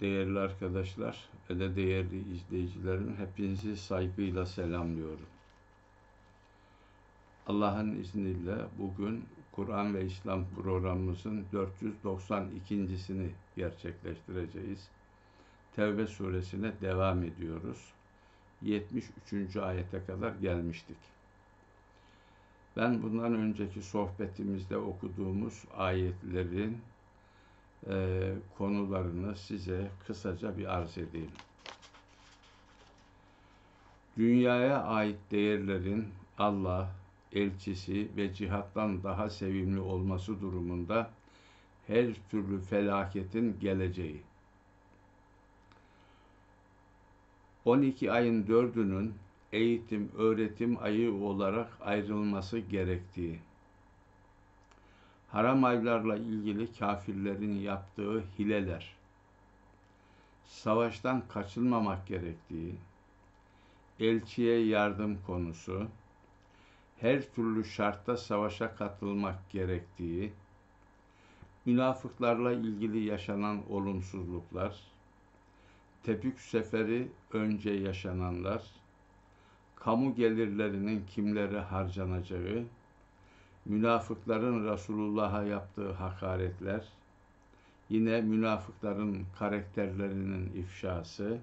değerli arkadaşlar ve de değerli izleyicilerim hepinizi saygıyla selamlıyorum. Allah'ın izniyle bugün Kur'an ve İslam programımızın 492.sini gerçekleştireceğiz. Tevbe suresine devam ediyoruz. 73. ayete kadar gelmiştik. Ben bundan önceki sohbetimizde okuduğumuz ayetlerin e, konularını size kısaca bir arz edeyim. Dünyaya ait değerlerin Allah, elçisi ve cihattan daha sevimli olması durumunda her türlü felaketin geleceği. 12 ayın dördünün eğitim, öğretim ayı olarak ayrılması gerektiği, haram aylarla ilgili kafirlerin yaptığı hileler, savaştan kaçılmamak gerektiği, elçiye yardım konusu, her türlü şartta savaşa katılmak gerektiği, münafıklarla ilgili yaşanan olumsuzluklar, Tebük seferi önce yaşananlar, kamu gelirlerinin kimlere harcanacağı, münafıkların Resulullah'a yaptığı hakaretler, yine münafıkların karakterlerinin ifşası,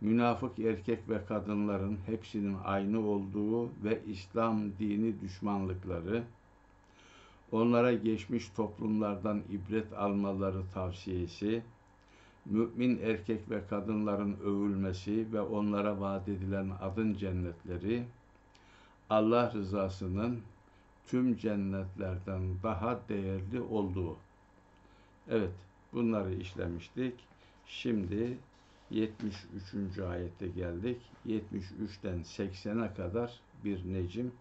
münafık erkek ve kadınların hepsinin aynı olduğu ve İslam dini düşmanlıkları, onlara geçmiş toplumlardan ibret almaları tavsiyesi, mümin erkek ve kadınların övülmesi ve onlara vaat edilen adın cennetleri, Allah rızasının tüm cennetlerden daha değerli olduğu. Evet, bunları işlemiştik. Şimdi 73. ayete geldik. 73'ten 80'e kadar bir necim.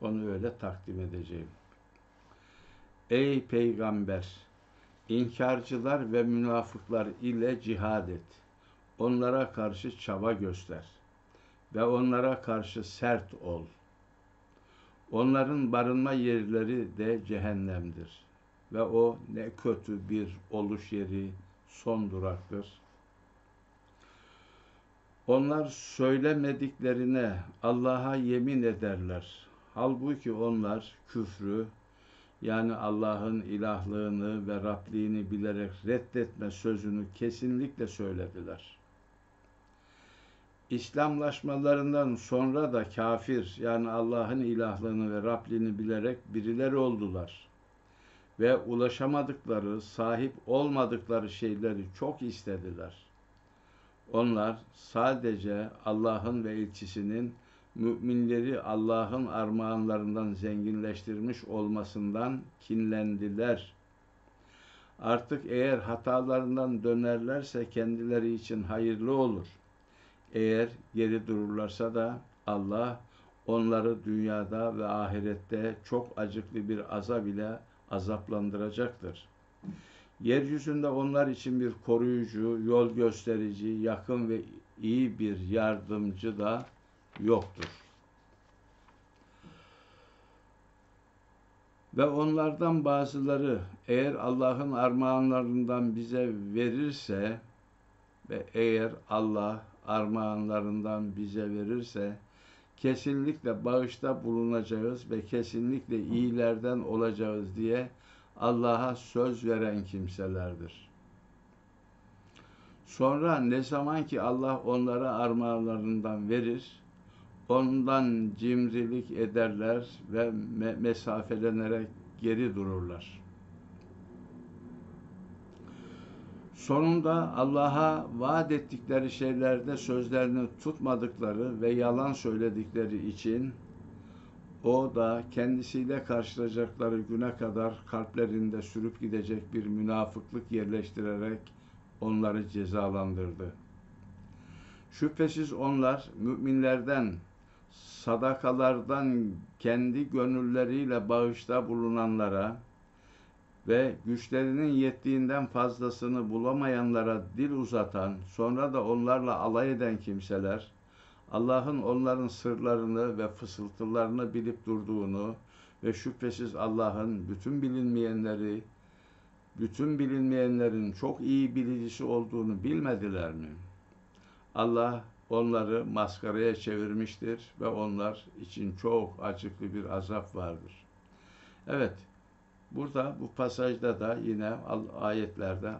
Onu öyle takdim edeceğim. Ey peygamber! İnkarcılar ve münafıklar ile cihad et. Onlara karşı çaba göster. Ve onlara karşı sert ol. Onların barınma yerleri de cehennemdir. Ve o ne kötü bir oluş yeri, son duraktır. Onlar söylemediklerine Allah'a yemin ederler. Halbuki onlar küfrü, yani Allah'ın ilahlığını ve Rabliğini bilerek reddetme sözünü kesinlikle söylediler. İslamlaşmalarından sonra da kafir yani Allah'ın ilahlığını ve Rabliğini bilerek birileri oldular. Ve ulaşamadıkları, sahip olmadıkları şeyleri çok istediler. Onlar sadece Allah'ın ve elçisinin müminleri Allah'ın armağanlarından zenginleştirmiş olmasından kinlendiler. Artık eğer hatalarından dönerlerse kendileri için hayırlı olur. Eğer geri dururlarsa da Allah onları dünyada ve ahirette çok acıklı bir azab ile azaplandıracaktır. Yeryüzünde onlar için bir koruyucu, yol gösterici, yakın ve iyi bir yardımcı da yoktur. Ve onlardan bazıları eğer Allah'ın armağanlarından bize verirse ve eğer Allah armağanlarından bize verirse kesinlikle bağışta bulunacağız ve kesinlikle iyilerden olacağız diye Allah'a söz veren kimselerdir. Sonra ne zaman ki Allah onlara armağanlarından verir, ondan cimrilik ederler ve me mesafelenerek geri dururlar. Sonunda Allah'a vaat ettikleri şeylerde sözlerini tutmadıkları ve yalan söyledikleri için o da kendisiyle karşılayacakları güne kadar kalplerinde sürüp gidecek bir münafıklık yerleştirerek onları cezalandırdı. Şüphesiz onlar müminlerden sadakalardan kendi gönülleriyle bağışta bulunanlara ve güçlerinin yettiğinden fazlasını bulamayanlara dil uzatan, sonra da onlarla alay eden kimseler, Allah'ın onların sırlarını ve fısıltılarını bilip durduğunu ve şüphesiz Allah'ın bütün bilinmeyenleri bütün bilinmeyenlerin çok iyi bilicisi olduğunu bilmediler mi? Allah onları maskaraya çevirmiştir ve onlar için çok acıklı bir azap vardır. Evet, burada bu pasajda da yine ayetlerde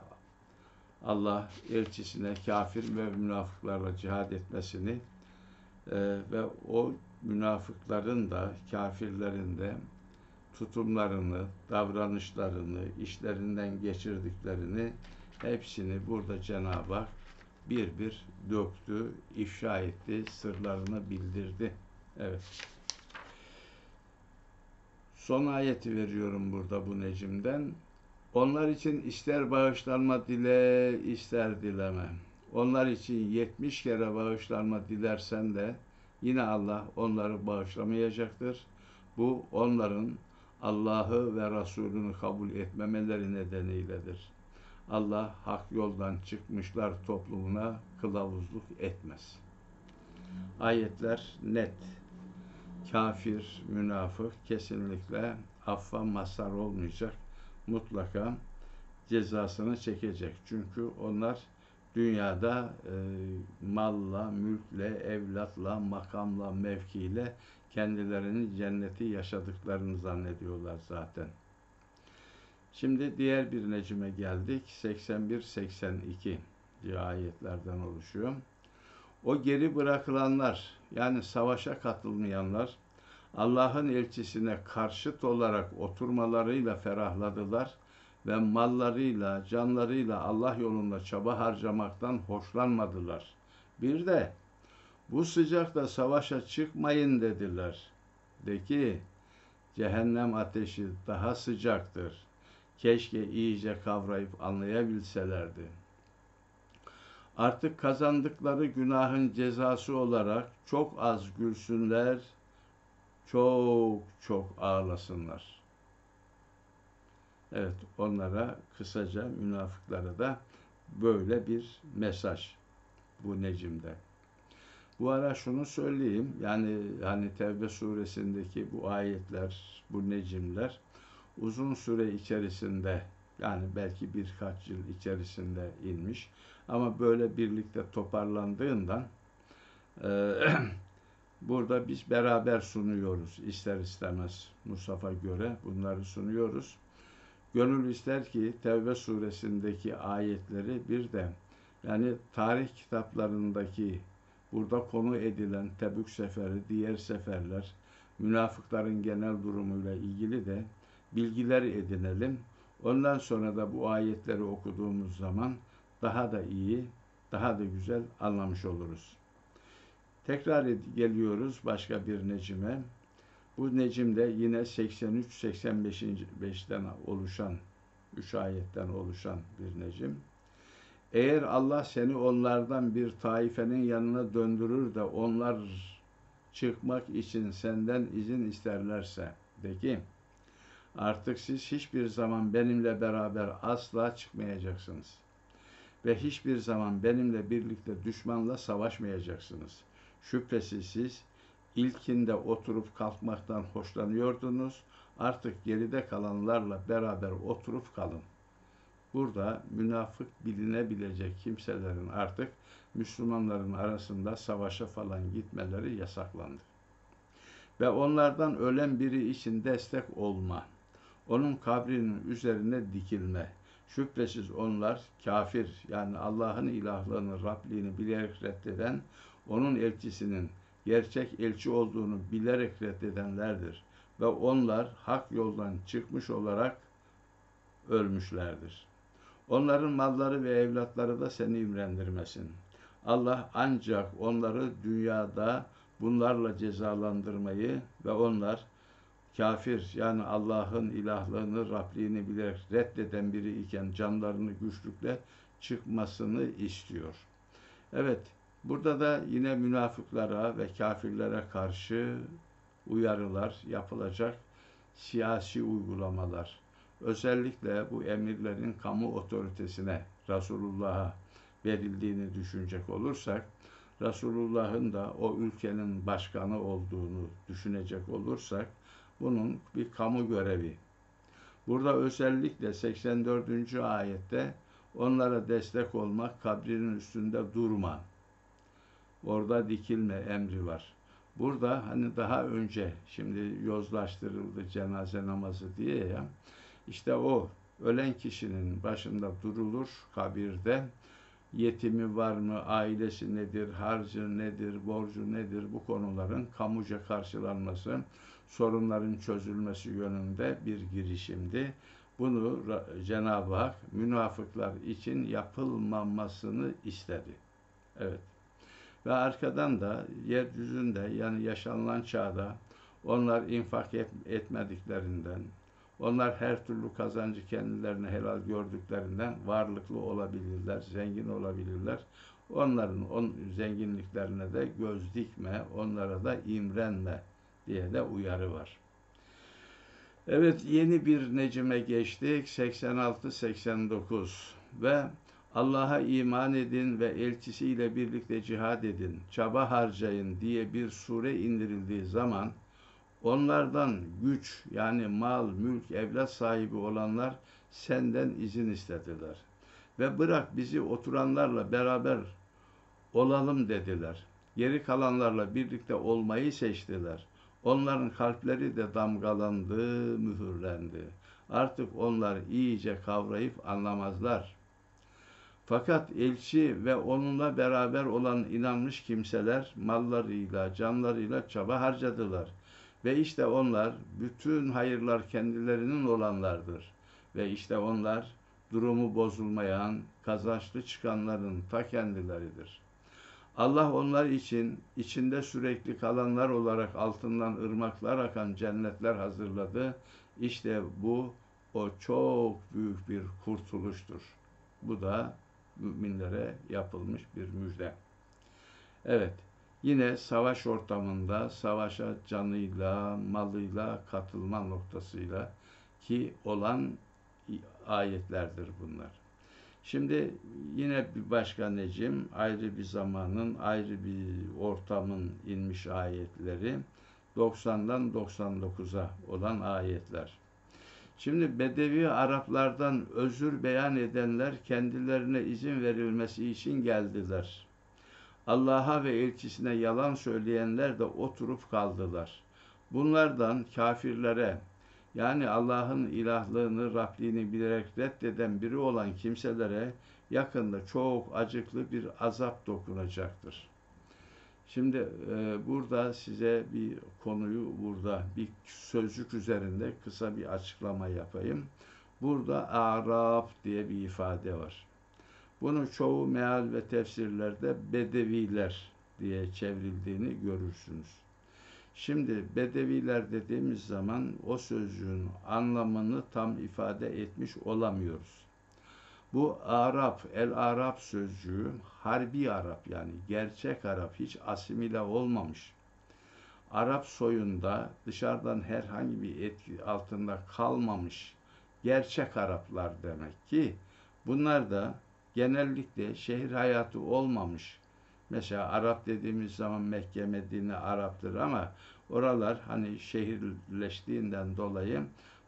Allah elçisine kafir ve münafıklarla cihad etmesini e, ve o münafıkların da kafirlerin de tutumlarını, davranışlarını, işlerinden geçirdiklerini hepsini burada Cenab-ı Hak bir bir döktü, ifşa etti, sırlarını bildirdi. Evet. Son ayeti veriyorum burada bu necimden. Onlar için ister bağışlanma dile, ister dileme. Onlar için 70 kere bağışlanma dilersen de yine Allah onları bağışlamayacaktır. Bu onların Allah'ı ve Resulünü kabul etmemeleri nedeniyledir. Allah hak yoldan çıkmışlar toplumuna kılavuzluk etmez. Ayetler net. Kafir, münafık kesinlikle affa mazhar olmayacak. Mutlaka cezasını çekecek. Çünkü onlar dünyada e, malla, mülkle, evlatla, makamla, mevkiyle kendilerinin cenneti yaşadıklarını zannediyorlar zaten. Şimdi diğer bir necime geldik. 81-82 diye ayetlerden oluşuyor. O geri bırakılanlar yani savaşa katılmayanlar Allah'ın elçisine karşıt olarak oturmalarıyla ferahladılar ve mallarıyla, canlarıyla Allah yolunda çaba harcamaktan hoşlanmadılar. Bir de bu sıcakta savaşa çıkmayın dediler. De ki cehennem ateşi daha sıcaktır. Keşke iyice kavrayıp anlayabilselerdi. Artık kazandıkları günahın cezası olarak çok az gülsünler, çok çok ağlasınlar. Evet, onlara kısaca münafıklara da böyle bir mesaj bu Necim'de. Bu ara şunu söyleyeyim. Yani hani Tevbe suresindeki bu ayetler, bu necimler uzun süre içerisinde yani belki birkaç yıl içerisinde inmiş. Ama böyle birlikte toparlandığından e, burada biz beraber sunuyoruz ister istemez Musaf'a göre bunları sunuyoruz. Gönül ister ki Tevbe suresindeki ayetleri bir de yani tarih kitaplarındaki burada konu edilen Tebük seferi, diğer seferler, münafıkların genel durumuyla ilgili de bilgiler edinelim. Ondan sonra da bu ayetleri okuduğumuz zaman daha da iyi, daha da güzel anlamış oluruz. Tekrar geliyoruz başka bir necime. Bu necimde yine 83-85'ten oluşan, 3 ayetten oluşan bir necim. Eğer Allah seni onlardan bir taifenin yanına döndürür de onlar çıkmak için senden izin isterlerse de ki artık siz hiçbir zaman benimle beraber asla çıkmayacaksınız. Ve hiçbir zaman benimle birlikte düşmanla savaşmayacaksınız. Şüphesiz siz ilkinde oturup kalkmaktan hoşlanıyordunuz. Artık geride kalanlarla beraber oturup kalın.'' burada münafık bilinebilecek kimselerin artık Müslümanların arasında savaşa falan gitmeleri yasaklandı. Ve onlardan ölen biri için destek olma, onun kabrinin üzerine dikilme. Şüphesiz onlar kafir yani Allah'ın ilahlığını, Rabliğini bilerek reddeden, onun elçisinin gerçek elçi olduğunu bilerek reddedenlerdir. Ve onlar hak yoldan çıkmış olarak ölmüşlerdir. Onların malları ve evlatları da seni imrendirmesin. Allah ancak onları dünyada bunlarla cezalandırmayı ve onlar kafir yani Allah'ın ilahlığını, Rabliğini bilerek reddeden biri iken canlarını güçlükle çıkmasını istiyor. Evet, burada da yine münafıklara ve kafirlere karşı uyarılar yapılacak siyasi uygulamalar özellikle bu emirlerin kamu otoritesine, Resulullah'a verildiğini düşünecek olursak, Resulullah'ın da o ülkenin başkanı olduğunu düşünecek olursak, bunun bir kamu görevi. Burada özellikle 84. ayette onlara destek olmak, kabrinin üstünde durma. Orada dikilme emri var. Burada hani daha önce şimdi yozlaştırıldı cenaze namazı diye ya işte o ölen kişinin başında durulur kabirde yetimi var mı, ailesi nedir, harcı nedir, borcu nedir bu konuların kamuca karşılanması, sorunların çözülmesi yönünde bir girişimdi. Bunu Cenab-ı Hak münafıklar için yapılmamasını istedi. Evet. Ve arkadan da yeryüzünde yani yaşanılan çağda onlar infak etmediklerinden, onlar her türlü kazancı kendilerine helal gördüklerinden varlıklı olabilirler, zengin olabilirler. Onların on, zenginliklerine de göz dikme, onlara da imrenme diye de uyarı var. Evet yeni bir necime geçtik. 86-89 ve Allah'a iman edin ve elçisiyle birlikte cihad edin, çaba harcayın diye bir sure indirildiği zaman onlardan güç yani mal, mülk, evlat sahibi olanlar senden izin istediler. Ve bırak bizi oturanlarla beraber olalım dediler. Geri kalanlarla birlikte olmayı seçtiler. Onların kalpleri de damgalandı, mühürlendi. Artık onlar iyice kavrayıp anlamazlar. Fakat elçi ve onunla beraber olan inanmış kimseler mallarıyla, canlarıyla çaba harcadılar. Ve işte onlar bütün hayırlar kendilerinin olanlardır. Ve işte onlar durumu bozulmayan, kazançlı çıkanların ta kendileridir. Allah onlar için içinde sürekli kalanlar olarak altından ırmaklar akan cennetler hazırladı. İşte bu o çok büyük bir kurtuluştur. Bu da müminlere yapılmış bir müjde. Evet, yine savaş ortamında savaşa canıyla, malıyla katılma noktasıyla ki olan ayetlerdir bunlar. Şimdi yine bir başka necim, ayrı bir zamanın, ayrı bir ortamın inmiş ayetleri 90'dan 99'a olan ayetler. Şimdi Bedevi Araplardan özür beyan edenler kendilerine izin verilmesi için geldiler. Allah'a ve elçisine yalan söyleyenler de oturup kaldılar. Bunlardan kafirlere yani Allah'ın ilahlığını, Rabliğini bilerek reddeden biri olan kimselere yakında çok acıklı bir azap dokunacaktır. Şimdi e, burada size bir konuyu burada bir sözcük üzerinde kısa bir açıklama yapayım. Burada Arap diye bir ifade var. Bunu çoğu meal ve tefsirlerde Bedeviler diye çevrildiğini görürsünüz. Şimdi Bedeviler dediğimiz zaman o sözcüğün anlamını tam ifade etmiş olamıyoruz. Bu Arap, el Arap sözcüğü harbi Arap yani gerçek Arap hiç asimile olmamış. Arap soyunda dışarıdan herhangi bir etki altında kalmamış gerçek Araplar demek ki bunlar da genellikle şehir hayatı olmamış. Mesela Arap dediğimiz zaman Mekke, Medine Arap'tır ama oralar hani şehirleştiğinden dolayı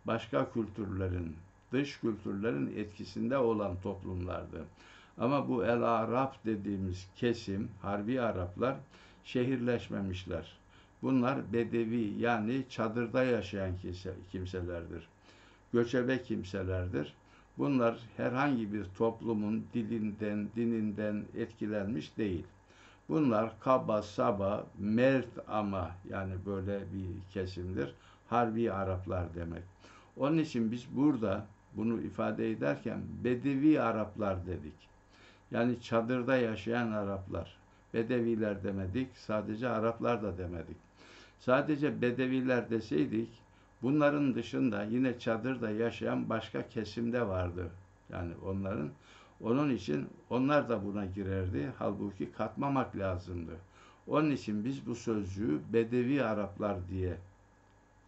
başka kültürlerin dış kültürlerin etkisinde olan toplumlardı. Ama bu El Arap dediğimiz kesim, harbi Araplar şehirleşmemişler. Bunlar bedevi yani çadırda yaşayan kimselerdir. Göçebe kimselerdir. Bunlar herhangi bir toplumun dilinden, dininden etkilenmiş değil. Bunlar kaba, saba, mert ama yani böyle bir kesimdir. Harbi Araplar demek. Onun için biz burada bunu ifade ederken Bedevi Araplar dedik. Yani çadırda yaşayan Araplar. Bedeviler demedik, sadece Araplar da demedik. Sadece Bedeviler deseydik, bunların dışında yine çadırda yaşayan başka kesimde vardı. Yani onların, onun için onlar da buna girerdi. Halbuki katmamak lazımdı. Onun için biz bu sözcüğü Bedevi Araplar diye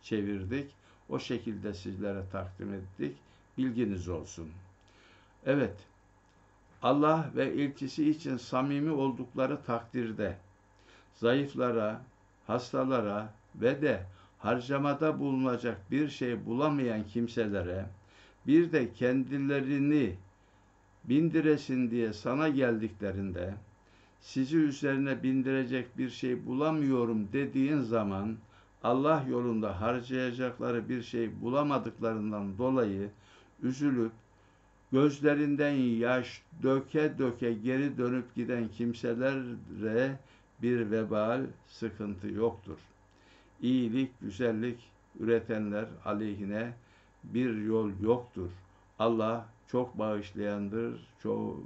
çevirdik. O şekilde sizlere takdim ettik bilginiz olsun. Evet, Allah ve elçisi için samimi oldukları takdirde zayıflara, hastalara ve de harcamada bulunacak bir şey bulamayan kimselere bir de kendilerini bindiresin diye sana geldiklerinde sizi üzerine bindirecek bir şey bulamıyorum dediğin zaman Allah yolunda harcayacakları bir şey bulamadıklarından dolayı üzülüp gözlerinden yaş döke döke geri dönüp giden kimselere bir vebal sıkıntı yoktur. İyilik, güzellik üretenler aleyhine bir yol yoktur. Allah çok bağışlayandır, çok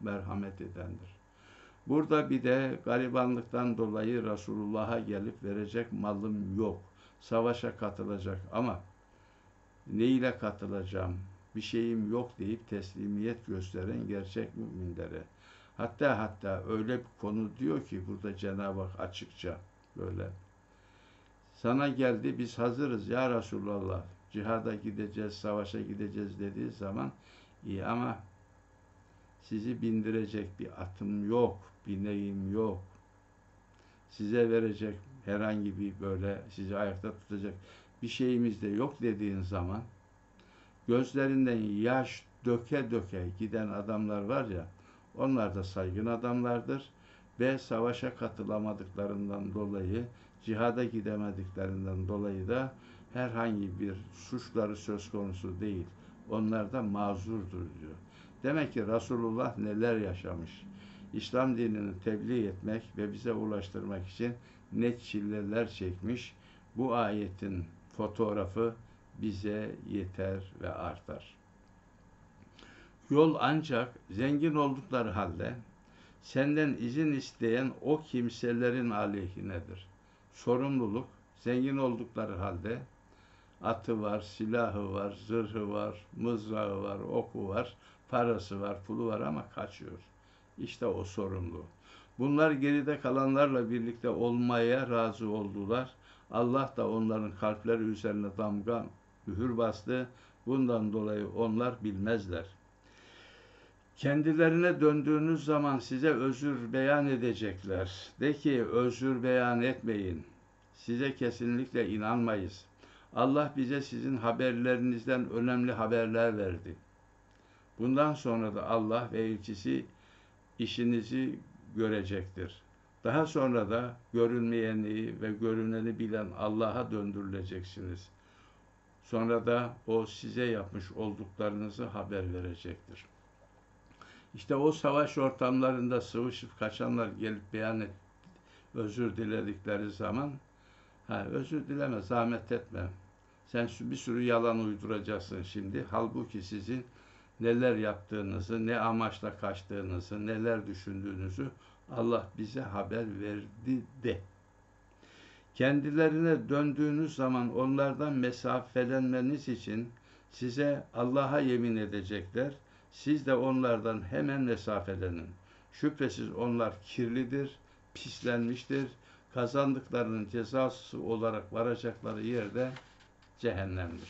merhamet edendir. Burada bir de garibanlıktan dolayı Resulullah'a gelip verecek malım yok. Savaşa katılacak ama ne ile katılacağım? Bir şeyim yok deyip teslimiyet gösteren gerçek müminlere. Hatta hatta öyle bir konu diyor ki burada Cenab-ı Hak açıkça böyle. Sana geldi biz hazırız ya Resulallah. Cihada gideceğiz, savaşa gideceğiz dediği zaman iyi ama sizi bindirecek bir atım yok, bineğim yok. Size verecek herhangi bir böyle sizi ayakta tutacak bir şeyimiz de yok dediğin zaman gözlerinden yaş döke döke giden adamlar var ya onlar da saygın adamlardır ve savaşa katılamadıklarından dolayı cihada gidemediklerinden dolayı da herhangi bir suçları söz konusu değil. Onlar da mazurdur diyor. Demek ki Resulullah neler yaşamış. İslam dinini tebliğ etmek ve bize ulaştırmak için ne çileler çekmiş. Bu ayetin fotoğrafı bize yeter ve artar. Yol ancak zengin oldukları halde senden izin isteyen o kimselerin aleyhinedir. Sorumluluk zengin oldukları halde atı var, silahı var, zırhı var, mızrağı var, oku var, parası var, pulu var ama kaçıyor. İşte o sorumlu. Bunlar geride kalanlarla birlikte olmaya razı oldular. Allah da onların kalpleri üzerine damga mühür bastı. Bundan dolayı onlar bilmezler. Kendilerine döndüğünüz zaman size özür beyan edecekler. De ki özür beyan etmeyin. Size kesinlikle inanmayız. Allah bize sizin haberlerinizden önemli haberler verdi. Bundan sonra da Allah ve elçisi işinizi görecektir. Daha sonra da görünmeyeni ve görüneni bilen Allah'a döndürüleceksiniz. Sonra da o size yapmış olduklarınızı haber verecektir. İşte o savaş ortamlarında sıvışıp kaçanlar gelip beyan et, özür diledikleri zaman ha, özür dileme, zahmet etme. Sen bir sürü yalan uyduracaksın şimdi. Halbuki sizin neler yaptığınızı, ne amaçla kaçtığınızı, neler düşündüğünüzü Allah bize haber verdi de. Kendilerine döndüğünüz zaman onlardan mesafelenmeniz için size Allah'a yemin edecekler. Siz de onlardan hemen mesafelenin. Şüphesiz onlar kirlidir, pislenmiştir. Kazandıklarının cezası olarak varacakları yerde cehennemdir.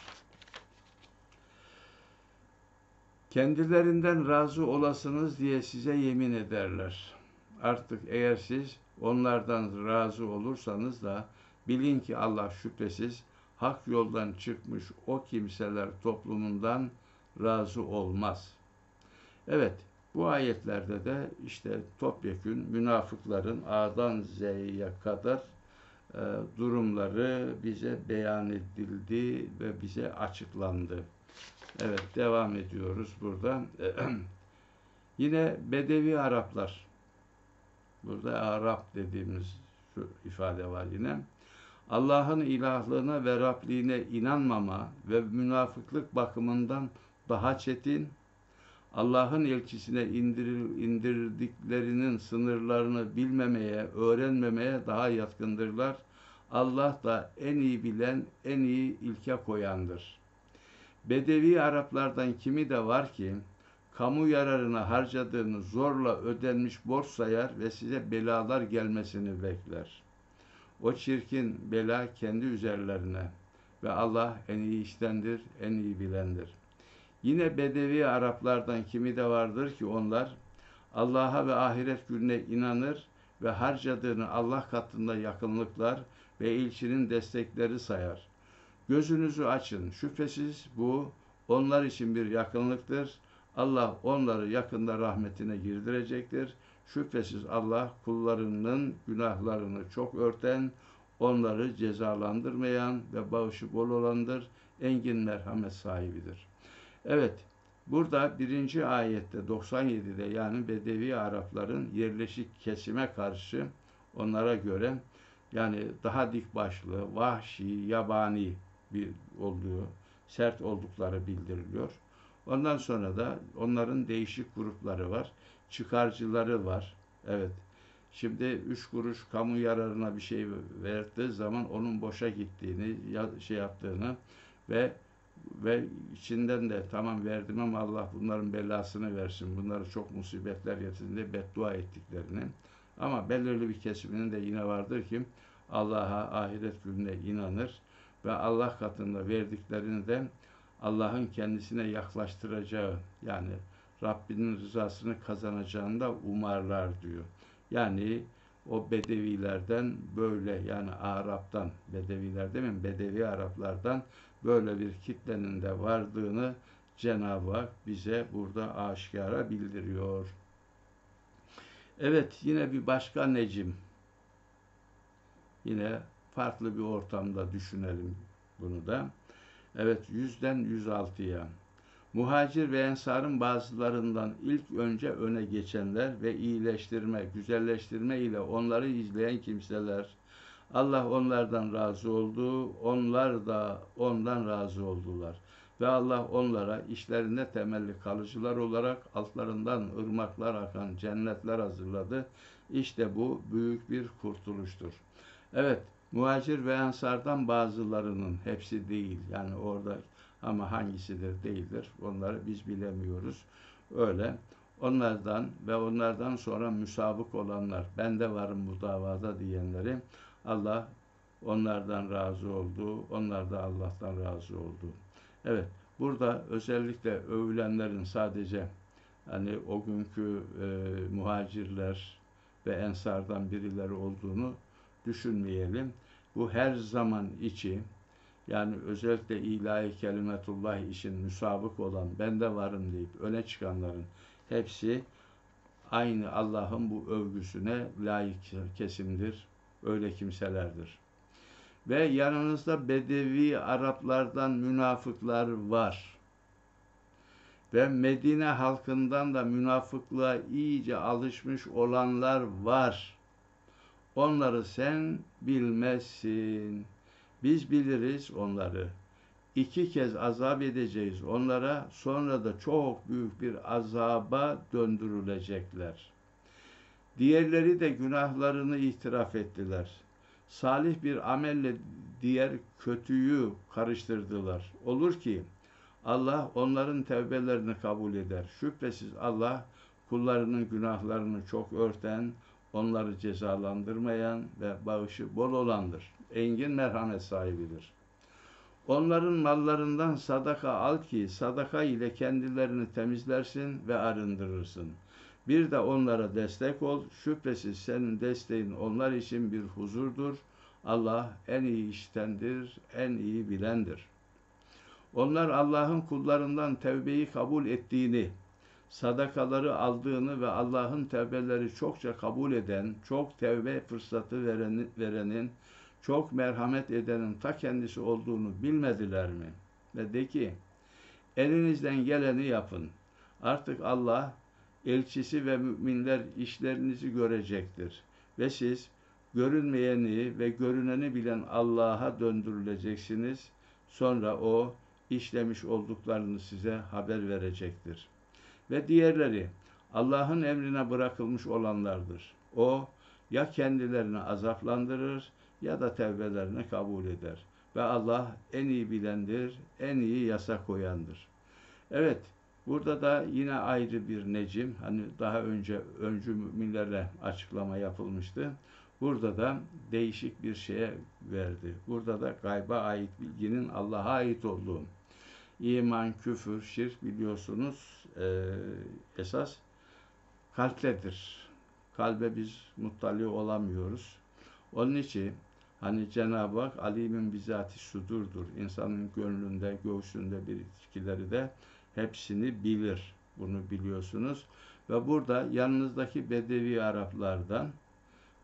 Kendilerinden razı olasınız diye size yemin ederler. Artık eğer siz onlardan razı olursanız da bilin ki Allah şüphesiz hak yoldan çıkmış o kimseler toplumundan razı olmaz. Evet, bu ayetlerde de işte topyekün münafıkların A'dan Z'ye kadar e, durumları bize beyan edildi ve bize açıklandı. Evet, devam ediyoruz burada. Yine Bedevi Araplar. Burada Arap dediğimiz şu ifade var yine. Allah'ın ilahlığına ve Rabliğine inanmama ve münafıklık bakımından daha çetin, Allah'ın elçisine indiril, indirdiklerinin sınırlarını bilmemeye, öğrenmemeye daha yatkındırlar. Allah da en iyi bilen, en iyi ilke koyandır. Bedevi Araplardan kimi de var ki, kamu yararına harcadığını zorla ödenmiş borç sayar ve size belalar gelmesini bekler. O çirkin bela kendi üzerlerine ve Allah en iyi iştendir, en iyi bilendir. Yine Bedevi Araplardan kimi de vardır ki onlar Allah'a ve ahiret gününe inanır ve harcadığını Allah katında yakınlıklar ve ilçinin destekleri sayar. Gözünüzü açın. Şüphesiz bu onlar için bir yakınlıktır. Allah onları yakında rahmetine girdirecektir. Şüphesiz Allah kullarının günahlarını çok örten, onları cezalandırmayan ve bağışı bol olandır. Engin merhamet sahibidir. Evet, burada birinci ayette 97'de yani Bedevi Arapların yerleşik kesime karşı onlara göre yani daha dik başlı, vahşi, yabani bir olduğu, sert oldukları bildiriliyor. Ondan sonra da onların değişik grupları var. Çıkarcıları var. Evet. Şimdi üç kuruş kamu yararına bir şey verdiği zaman onun boşa gittiğini, şey yaptığını ve ve içinden de tamam verdim ama Allah bunların belasını versin, bunları çok musibetler getirsin diye beddua ettiklerini ama belirli bir kesiminin de yine vardır ki Allah'a, ahiret gününe inanır ve Allah katında verdiklerini de Allah'ın kendisine yaklaştıracağı yani Rabbinin rızasını kazanacağını da umarlar diyor. Yani o Bedevilerden böyle yani Arap'tan, Bedeviler demeyeyim, Bedevi Araplardan böyle bir kitlenin de vardığını Cenab-ı Hak bize burada aşikara bildiriyor. Evet yine bir başka Necim. Yine farklı bir ortamda düşünelim bunu da. Evet yüzden 106'ya. Muhacir ve ensarın bazılarından ilk önce öne geçenler ve iyileştirme, güzelleştirme ile onları izleyen kimseler. Allah onlardan razı oldu, onlar da ondan razı oldular. Ve Allah onlara işlerinde temelli kalıcılar olarak altlarından ırmaklar akan cennetler hazırladı. İşte bu büyük bir kurtuluştur. Evet, muhacir ve ensardan bazılarının hepsi değil. Yani orada ama hangisidir değildir onları biz bilemiyoruz. Öyle. Onlardan ve onlardan sonra müsabık olanlar, ben de varım bu davada diyenleri Allah onlardan razı oldu, onlar da Allah'tan razı oldu. Evet, burada özellikle övülenlerin sadece hani o günkü e, muhacirler ve ensardan birileri olduğunu düşünmeyelim. Bu her zaman içi yani özellikle ilahi kelimetullah için müsabık olan ben de varım deyip öne çıkanların hepsi aynı Allah'ın bu övgüsüne layık kesimdir. Öyle kimselerdir. Ve yanınızda Bedevi Araplardan münafıklar var. Ve Medine halkından da münafıklığa iyice alışmış olanlar var. Onları sen bilmezsin. Biz biliriz onları. İki kez azap edeceğiz onlara, sonra da çok büyük bir azaba döndürülecekler. Diğerleri de günahlarını itiraf ettiler. Salih bir amelle diğer kötüyü karıştırdılar. Olur ki Allah onların tevbelerini kabul eder. Şüphesiz Allah kullarının günahlarını çok örten, onları cezalandırmayan ve bağışı bol olandır. Engin merhamet sahibidir. Onların mallarından sadaka al ki sadaka ile kendilerini temizlersin ve arındırırsın. Bir de onlara destek ol. Şüphesiz senin desteğin onlar için bir huzurdur. Allah en iyi iştendir, en iyi bilendir. Onlar Allah'ın kullarından tevbeyi kabul ettiğini, sadakaları aldığını ve Allah'ın tevbeleri çokça kabul eden, çok tevbe fırsatı verenin, verenin çok merhamet edenin ta kendisi olduğunu bilmediler mi? Ve de ki, elinizden geleni yapın. Artık Allah, elçisi ve müminler işlerinizi görecektir. Ve siz, görünmeyeni ve görüneni bilen Allah'a döndürüleceksiniz. Sonra O, işlemiş olduklarını size haber verecektir. Ve diğerleri, Allah'ın emrine bırakılmış olanlardır. O, ya kendilerini azaplandırır ya da tevbelerini kabul eder. Ve Allah en iyi bilendir, en iyi yasa koyandır. Evet, burada da yine ayrı bir necim, hani daha önce öncü müminlerle açıklama yapılmıştı. Burada da değişik bir şeye verdi. Burada da gayba ait bilginin Allah'a ait olduğu. İman, küfür, şirk biliyorsunuz e, esas kalptedir. Kalbe biz muttali olamıyoruz. Onun için Hani Cenab-ı Hak alimin bizati sudurdur. İnsanın gönlünde, göğsünde bir ilişkileri de hepsini bilir. Bunu biliyorsunuz. Ve burada yanınızdaki Bedevi Araplardan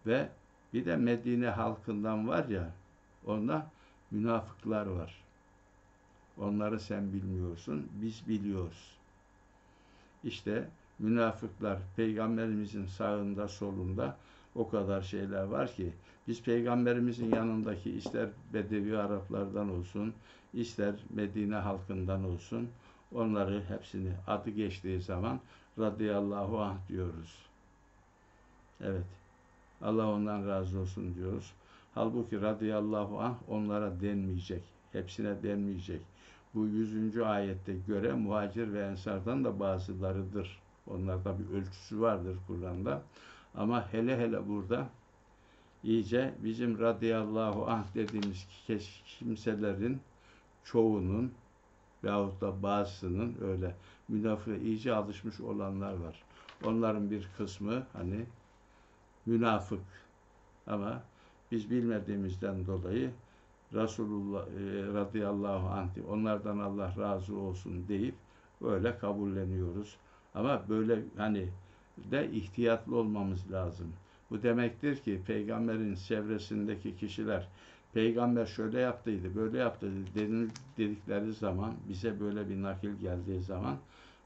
ve bir de Medine halkından var ya, onda münafıklar var. Onları sen bilmiyorsun, biz biliyoruz. İşte münafıklar peygamberimizin sağında solunda o kadar şeyler var ki biz peygamberimizin yanındaki ister Bedevi Araplardan olsun, ister Medine halkından olsun onları hepsini adı geçtiği zaman radıyallahu anh diyoruz. Evet. Allah ondan razı olsun diyoruz. Halbuki radıyallahu anh onlara denmeyecek. Hepsine denmeyecek. Bu yüzüncü ayette göre muhacir ve ensardan da bazılarıdır. Onlarda bir ölçüsü vardır Kur'an'da. Ama hele hele burada iyice bizim radıyallahu anh dediğimiz kimselerin çoğunun veyahut da bazısının öyle münafığa iyice alışmış olanlar var. Onların bir kısmı hani münafık ama biz bilmediğimizden dolayı Resulullah e, radıyallahu anh onlardan Allah razı olsun deyip öyle kabulleniyoruz. Ama böyle hani de ihtiyatlı olmamız lazım. Bu demektir ki peygamberin çevresindeki kişiler peygamber şöyle yaptıydı, böyle yaptıydı dedikleri zaman bize böyle bir nakil geldiği zaman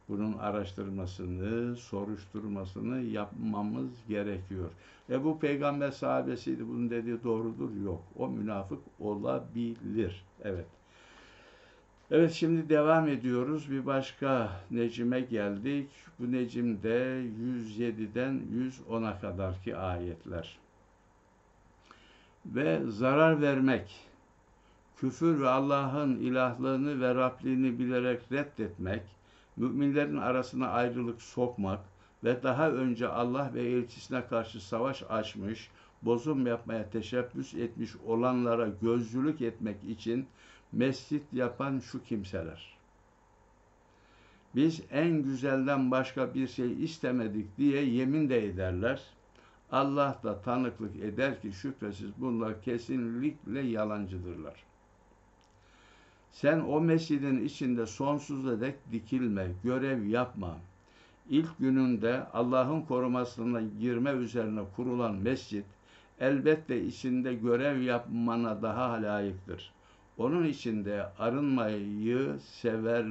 bunun araştırmasını, soruşturmasını yapmamız gerekiyor. E bu peygamber sahabesiydi, bunun dediği doğrudur. Yok. O münafık olabilir. Evet. Evet şimdi devam ediyoruz. Bir başka necime geldik. Bu necimde 107'den 110'a kadarki ayetler. Ve zarar vermek, küfür ve Allah'ın ilahlığını ve Rabliğini bilerek reddetmek, müminlerin arasına ayrılık sokmak ve daha önce Allah ve elçisine karşı savaş açmış, bozum yapmaya teşebbüs etmiş olanlara gözcülük etmek için mescit yapan şu kimseler. Biz en güzelden başka bir şey istemedik diye yemin de ederler. Allah da tanıklık eder ki şüphesiz bunlar kesinlikle yalancıdırlar. Sen o mescidin içinde sonsuza dek dikilme, görev yapma. İlk gününde Allah'ın korumasına girme üzerine kurulan mescit, elbette içinde görev yapmana daha layıktır. Onun içinde arınmayı sever,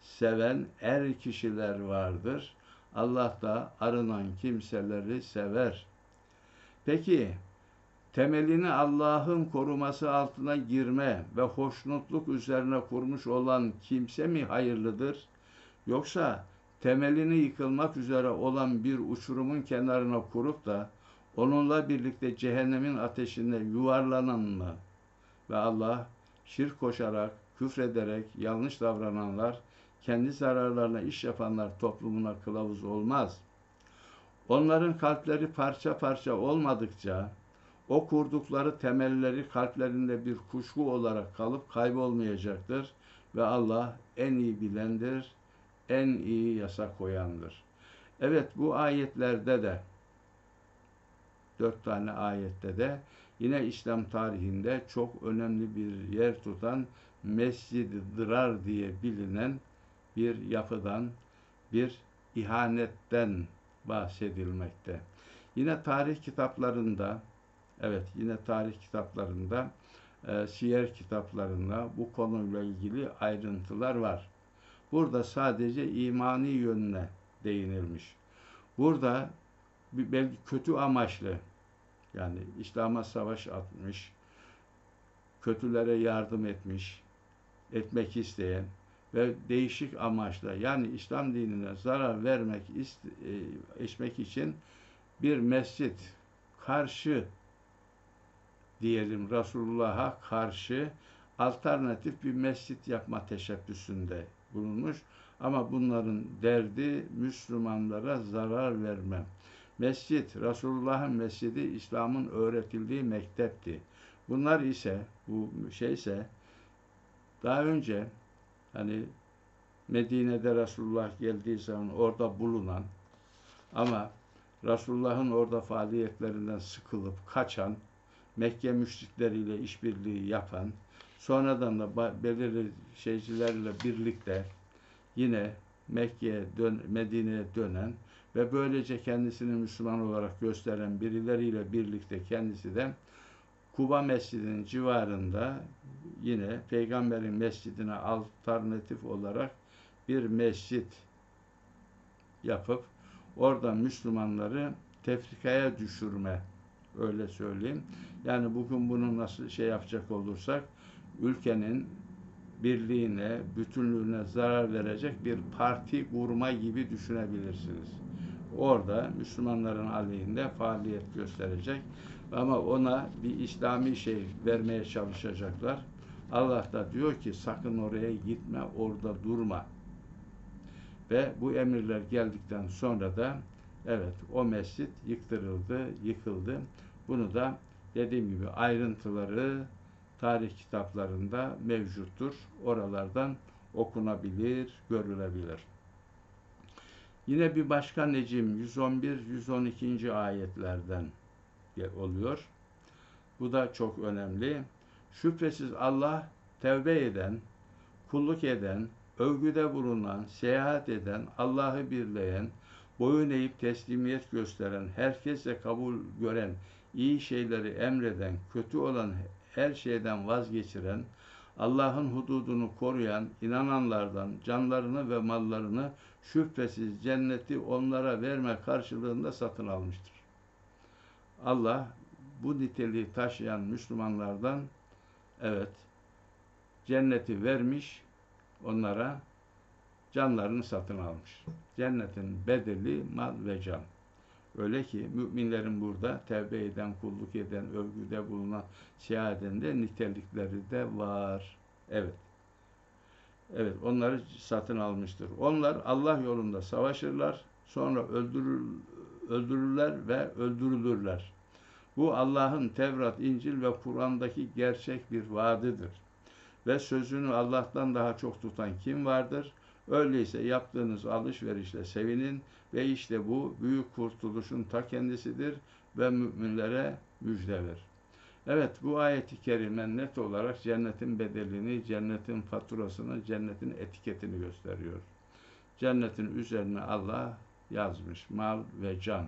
seven er kişiler vardır. Allah da arınan kimseleri sever. Peki temelini Allah'ın koruması altına girme ve hoşnutluk üzerine kurmuş olan kimse mi hayırlıdır? Yoksa temelini yıkılmak üzere olan bir uçurumun kenarına kurup da onunla birlikte cehennemin ateşinde yuvarlanan mı? Ve Allah şirk koşarak, küfrederek, yanlış davrananlar, kendi zararlarına iş yapanlar toplumuna kılavuz olmaz. Onların kalpleri parça parça olmadıkça, o kurdukları temelleri kalplerinde bir kuşku olarak kalıp kaybolmayacaktır ve Allah en iyi bilendir, en iyi yasa koyandır. Evet bu ayetlerde de dört tane ayette de yine İslam tarihinde çok önemli bir yer tutan Mescid-i Dırar diye bilinen bir yapıdan, bir ihanetten bahsedilmekte. Yine tarih kitaplarında, evet yine tarih kitaplarında, e, siyer kitaplarında bu konuyla ilgili ayrıntılar var. Burada sadece imani yönüne değinilmiş. Burada belki kötü amaçlı yani İslam'a savaş atmış, kötülere yardım etmiş, etmek isteyen ve değişik amaçla yani İslam dinine zarar vermek etmek için bir mescit karşı diyelim Resulullah'a karşı alternatif bir mescit yapma teşebbüsünde bulunmuş. Ama bunların derdi Müslümanlara zarar vermem. Mescit, Resulullah'ın mescidi İslam'ın öğretildiği mektepti. Bunlar ise, bu şeyse daha önce hani Medine'de Resulullah geldiği zaman orada bulunan ama Resulullah'ın orada faaliyetlerinden sıkılıp kaçan Mekke müşrikleriyle işbirliği yapan, sonradan da belirli şeycilerle birlikte yine Mekke'ye dön, Medine'ye dönen ve böylece kendisini Müslüman olarak gösteren birileriyle birlikte kendisi de Kuba Mescidi'nin civarında yine Peygamberin mescidine alternatif olarak bir mescit yapıp orada Müslümanları tefrikaya düşürme öyle söyleyeyim. Yani bugün bunu nasıl şey yapacak olursak ülkenin birliğine, bütünlüğüne zarar verecek bir parti kurma gibi düşünebilirsiniz. Orada Müslümanların aleyhinde faaliyet gösterecek ama ona bir İslami şey vermeye çalışacaklar. Allah da diyor ki sakın oraya gitme, orada durma. Ve bu emirler geldikten sonra da evet o mescit yıktırıldı, yıkıldı. Bunu da dediğim gibi ayrıntıları tarih kitaplarında mevcuttur. Oralardan okunabilir, görülebilir. Yine bir başka Necim 111-112. ayetlerden oluyor. Bu da çok önemli. Şüphesiz Allah tevbe eden, kulluk eden, övgüde bulunan, seyahat eden, Allah'ı birleyen, boyun eğip teslimiyet gösteren, herkese kabul gören, iyi şeyleri emreden, kötü olan her şeyden vazgeçiren, Allah'ın hududunu koruyan, inananlardan canlarını ve mallarını şüphesiz cenneti onlara verme karşılığında satın almıştır. Allah bu niteliği taşıyan Müslümanlardan evet cenneti vermiş onlara canlarını satın almış. Cennetin bedeli mal ve can. Öyle ki müminlerin burada tevbe eden, kulluk eden, övgüde bulunan, şehadende nitelikleri de var. Evet. Evet, onları satın almıştır. Onlar Allah yolunda savaşırlar, sonra öldürür, öldürürler ve öldürülürler. Bu Allah'ın Tevrat, İncil ve Kur'an'daki gerçek bir vaadidir. Ve sözünü Allah'tan daha çok tutan kim vardır? Öyleyse yaptığınız alışverişle sevinin ve işte bu büyük kurtuluşun ta kendisidir ve müminlere müjdedir. Evet bu ayeti kerime net olarak cennetin bedelini, cennetin faturasını, cennetin etiketini gösteriyor. Cennetin üzerine Allah yazmış mal ve can.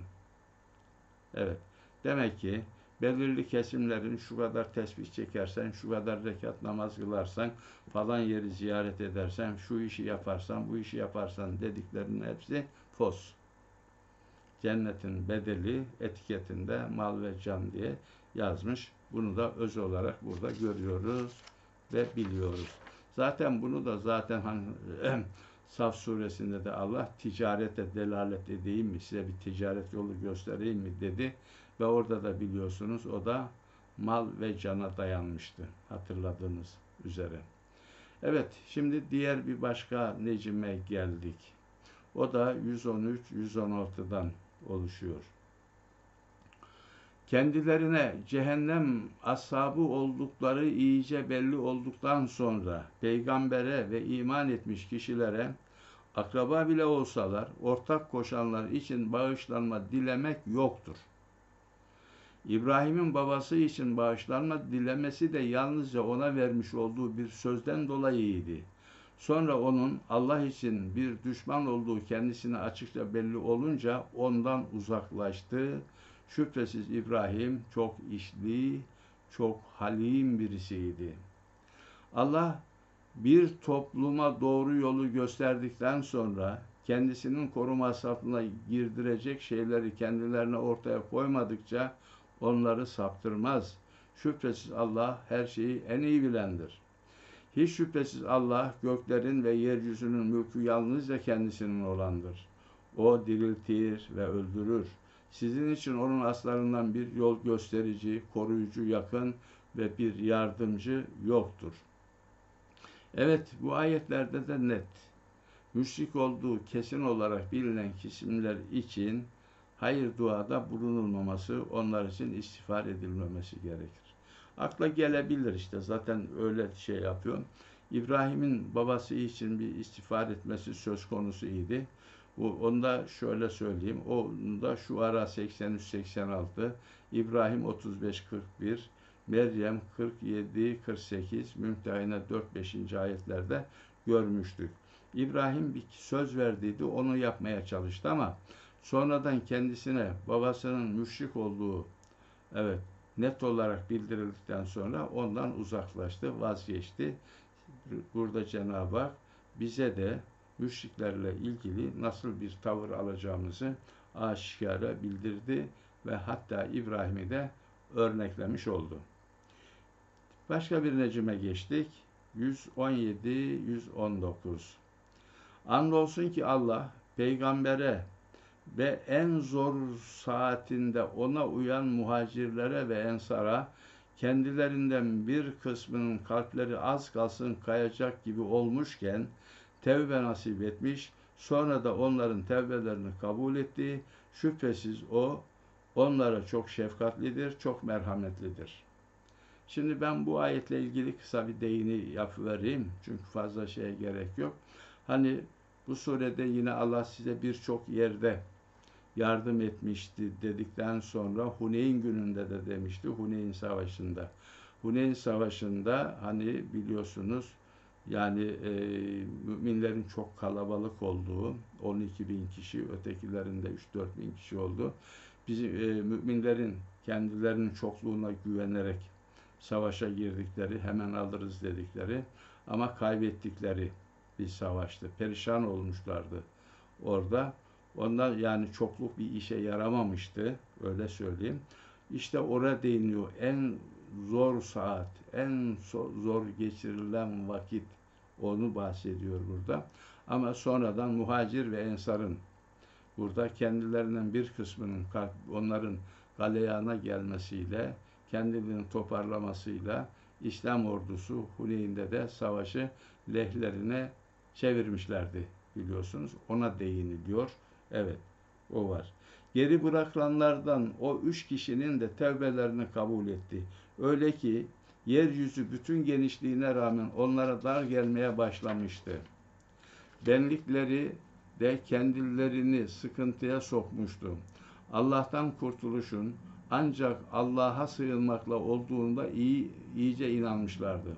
Evet. Demek ki belirli kesimlerin şu kadar tesbih çekersen, şu kadar rekat namaz kılarsan, falan yeri ziyaret edersen, şu işi yaparsan, bu işi yaparsan dediklerinin hepsi fos. Cennetin bedeli etiketinde mal ve can diye yazmış. Bunu da öz olarak burada görüyoruz ve biliyoruz. Zaten bunu da zaten hani Saf suresinde de Allah ticarete delalet edeyim mi, size bir ticaret yolu göstereyim mi dedi. Ve orada da biliyorsunuz o da mal ve cana dayanmıştı hatırladığınız üzere. Evet şimdi diğer bir başka necime geldik. O da 113-116'dan oluşuyor. Kendilerine cehennem ashabı oldukları iyice belli olduktan sonra peygambere ve iman etmiş kişilere akraba bile olsalar ortak koşanlar için bağışlanma dilemek yoktur. İbrahim'in babası için bağışlanma dilemesi de yalnızca ona vermiş olduğu bir sözden dolayıydı. Sonra onun Allah için bir düşman olduğu kendisine açıkça belli olunca ondan uzaklaştı. Şüphesiz İbrahim çok işli, çok halim birisiydi. Allah bir topluma doğru yolu gösterdikten sonra kendisinin koruması altına girdirecek şeyleri kendilerine ortaya koymadıkça onları saptırmaz. Şüphesiz Allah her şeyi en iyi bilendir. Hiç şüphesiz Allah göklerin ve yeryüzünün mülkü yalnızca kendisinin olandır. O diriltir ve öldürür. Sizin için onun aslarından bir yol gösterici, koruyucu, yakın ve bir yardımcı yoktur. Evet bu ayetlerde de net. Müşrik olduğu kesin olarak bilinen kesimler için hayır duada bulunulmaması, onlar için istiğfar edilmemesi gerekir. Akla gelebilir işte zaten öyle şey yapıyor. İbrahim'in babası için bir istiğfar etmesi söz konusu idi. Bu, onda şöyle söyleyeyim. Onda şu ara 83-86, İbrahim 35-41, Meryem 47-48, Mümtehine 4-5. ayetlerde görmüştük. İbrahim bir söz verdiydi, onu yapmaya çalıştı ama sonradan kendisine babasının müşrik olduğu evet net olarak bildirildikten sonra ondan uzaklaştı, vazgeçti. Burada Cenab-ı Hak bize de müşriklerle ilgili nasıl bir tavır alacağımızı aşikara bildirdi ve hatta İbrahim'i de örneklemiş oldu. Başka bir necime geçtik. 117-119 Andolsun ki Allah peygambere ve en zor saatinde ona uyan muhacirlere ve ensara kendilerinden bir kısmının kalpleri az kalsın kayacak gibi olmuşken tevbe nasip etmiş, sonra da onların tevbelerini kabul etti. Şüphesiz o onlara çok şefkatlidir, çok merhametlidir. Şimdi ben bu ayetle ilgili kısa bir değini yapıvereyim. Çünkü fazla şeye gerek yok. Hani bu surede yine Allah size birçok yerde yardım etmişti dedikten sonra Huneyn gününde de demişti. Huneyn Savaşı'nda. Huneyn Savaşı'nda hani biliyorsunuz yani e, müminlerin çok kalabalık olduğu 12 bin kişi ötekilerinde 3-4 bin kişi oldu. Bizim e, müminlerin kendilerinin çokluğuna güvenerek savaşa girdikleri hemen alırız dedikleri ama kaybettikleri bir savaştı. Perişan olmuşlardı orada. Ondan yani çokluk bir işe yaramamıştı. Öyle söyleyeyim. İşte oraya değiniyor. En zor saat, en zor geçirilen vakit onu bahsediyor burada. Ama sonradan muhacir ve ensarın burada kendilerinden bir kısmının onların galeyana gelmesiyle kendiliğini toparlamasıyla İslam ordusu Huneyn'de de savaşı lehlerine çevirmişlerdi biliyorsunuz. Ona değiniliyor. Evet o var. Geri bırakılanlardan o üç kişinin de tevbelerini kabul etti. Öyle ki yeryüzü bütün genişliğine rağmen onlara dar gelmeye başlamıştı. Benlikleri de kendilerini sıkıntıya sokmuştu. Allah'tan kurtuluşun ancak Allah'a sığınmakla olduğunda iyi iyice inanmışlardı.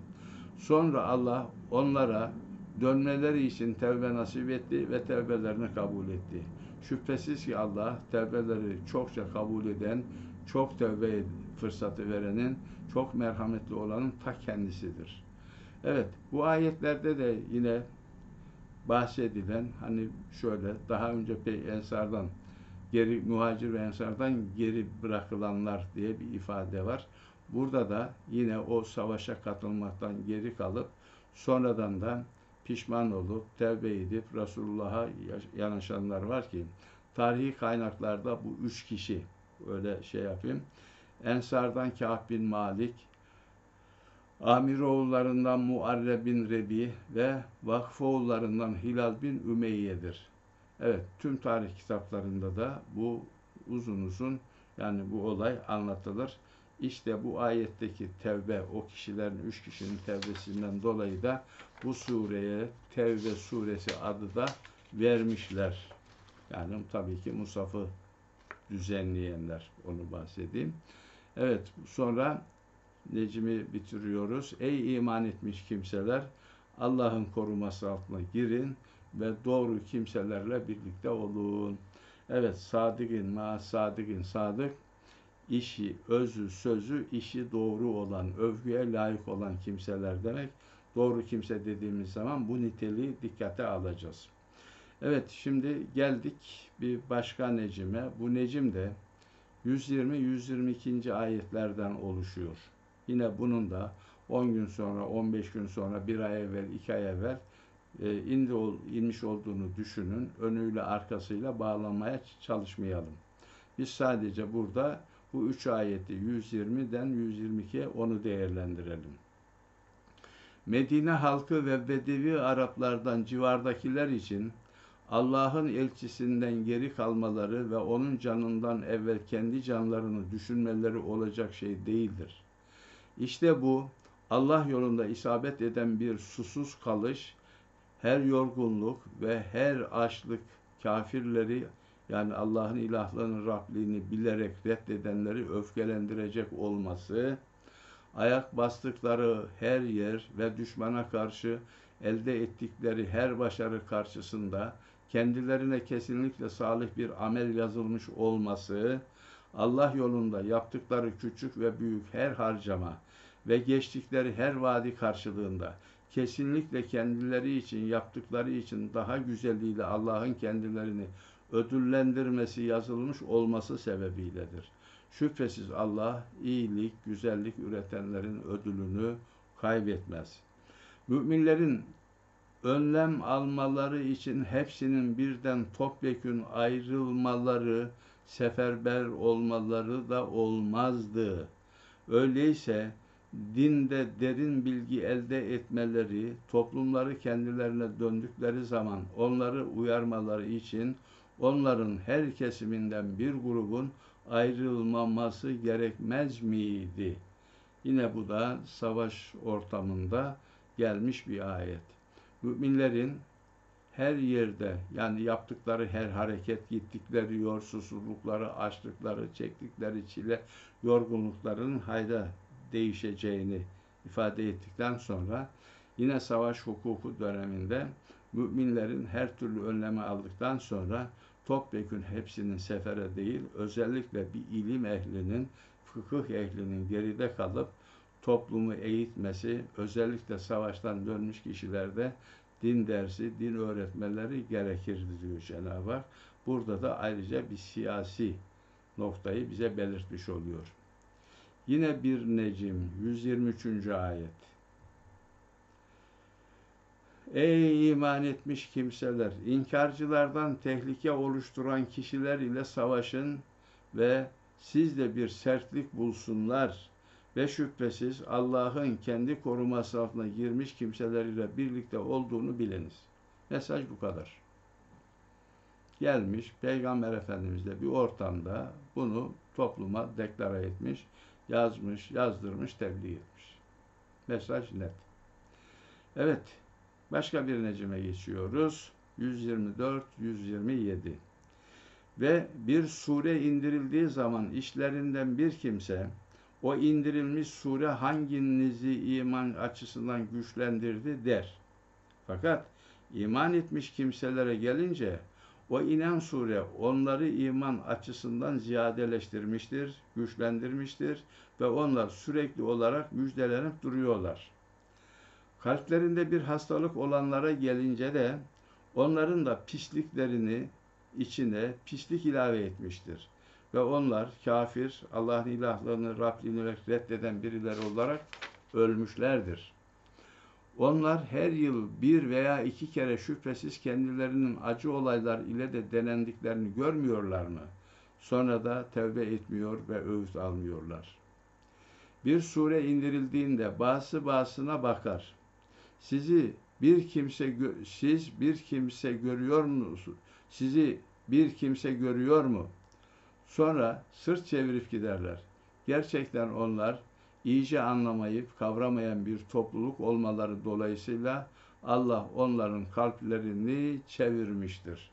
Sonra Allah onlara dönmeleri için tevbe nasip etti ve tevbelerini kabul etti. Şüphesiz ki Allah tevbeleri çokça kabul eden, çok tevbe fırsatı verenin, çok merhametli olanın ta kendisidir. Evet, bu ayetlerde de yine bahsedilen hani şöyle daha önce Ensar'dan geri muhacir ve ensardan geri bırakılanlar diye bir ifade var. Burada da yine o savaşa katılmaktan geri kalıp sonradan da pişman olup tevbe edip Resulullah'a yanaşanlar var ki tarihi kaynaklarda bu üç kişi öyle şey yapayım. Ensardan Kâb bin Malik, Amiroğullarından Muarre bin Rebi ve Vakfoğullarından Hilal bin Ümeyye'dir. Evet, tüm tarih kitaplarında da bu uzun uzun yani bu olay anlatılır. İşte bu ayetteki tevbe, o kişilerin, üç kişinin tevbesinden dolayı da bu sureye Tevbe suresi adı da vermişler. Yani tabii ki Musaf'ı düzenleyenler, onu bahsedeyim. Evet, sonra Necmi bitiriyoruz. Ey iman etmiş kimseler, Allah'ın koruması altına girin ve doğru kimselerle birlikte olun. Evet, sadıkın ma sadıkın sadık, işi, özü, sözü, işi doğru olan, övgüye layık olan kimseler demek. Doğru kimse dediğimiz zaman bu niteliği dikkate alacağız. Evet, şimdi geldik bir başka necime. Bu necim de 120-122. ayetlerden oluşuyor. Yine bunun da 10 gün sonra, 15 gün sonra, bir ay evvel, iki ay evvel e, indi ol, inmiş olduğunu düşünün. Önüyle arkasıyla bağlamaya çalışmayalım. Biz sadece burada bu üç ayeti 120'den 122'ye onu değerlendirelim. Medine halkı ve Bedevi Araplardan civardakiler için Allah'ın elçisinden geri kalmaları ve onun canından evvel kendi canlarını düşünmeleri olacak şey değildir. İşte bu Allah yolunda isabet eden bir susuz kalış, her yorgunluk ve her açlık kafirleri yani Allah'ın ilahlığını, Rabliğini bilerek reddedenleri öfkelendirecek olması, ayak bastıkları her yer ve düşmana karşı elde ettikleri her başarı karşısında kendilerine kesinlikle salih bir amel yazılmış olması, Allah yolunda yaptıkları küçük ve büyük her harcama ve geçtikleri her vadi karşılığında kesinlikle kendileri için yaptıkları için daha güzelliğiyle Allah'ın kendilerini ödüllendirmesi yazılmış olması sebebiyledir. Şüphesiz Allah iyilik, güzellik üretenlerin ödülünü kaybetmez. Müminlerin önlem almaları için hepsinin birden topyekün ayrılmaları, seferber olmaları da olmazdı. Öyleyse dinde derin bilgi elde etmeleri, toplumları kendilerine döndükleri zaman onları uyarmaları için onların her kesiminden bir grubun ayrılmaması gerekmez miydi? Yine bu da savaş ortamında gelmiş bir ayet. Müminlerin her yerde yani yaptıkları her hareket, gittikleri yolsuzlukları, açlıkları, çektikleri çile, yorgunlukların hayda değişeceğini ifade ettikten sonra yine savaş hukuku döneminde müminlerin her türlü önlemi aldıktan sonra topyekün hepsinin sefere değil, özellikle bir ilim ehlinin, fıkıh ehlinin geride kalıp toplumu eğitmesi, özellikle savaştan dönmüş kişilerde din dersi, din öğretmeleri gerekir diyor Cenab-ı Hak. Burada da ayrıca bir siyasi noktayı bize belirtmiş oluyor. Yine bir Necim 123. ayet. Ey iman etmiş kimseler! inkarcılardan tehlike oluşturan kişiler ile savaşın ve siz de bir sertlik bulsunlar ve şüphesiz Allah'ın kendi koruması altına girmiş kimseler ile birlikte olduğunu biliniz. Mesaj bu kadar. Gelmiş Peygamber Efendimiz de bir ortamda bunu topluma deklara etmiş, yazmış, yazdırmış, tebliğ etmiş. Mesaj net. Evet, başka bir necime geçiyoruz. 124-127 Ve bir sure indirildiği zaman işlerinden bir kimse o indirilmiş sure hanginizi iman açısından güçlendirdi der. Fakat iman etmiş kimselere gelince o inen sure onları iman açısından ziyadeleştirmiştir, güçlendirmiştir ve onlar sürekli olarak müjdelenip duruyorlar. Kalplerinde bir hastalık olanlara gelince de onların da pisliklerini içine pislik ilave etmiştir ve onlar kafir, Allah'ın ilahlığını, Rabbini reddeden birileri olarak ölmüşlerdir. Onlar her yıl bir veya iki kere şüphesiz kendilerinin acı olaylar ile de denendiklerini görmüyorlar mı? Sonra da tevbe etmiyor ve öğüt almıyorlar. Bir sure indirildiğinde bazı bazısına bakar. Sizi bir kimse siz bir kimse görüyor musunuz? Sizi bir kimse görüyor mu? Sonra sırt çevirip giderler. Gerçekten onlar iyice anlamayıp kavramayan bir topluluk olmaları dolayısıyla Allah onların kalplerini çevirmiştir.